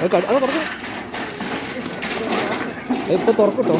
അത് അത് തുറക്കും. ഇപ്പൊ തുറക്കും കേട്ടോ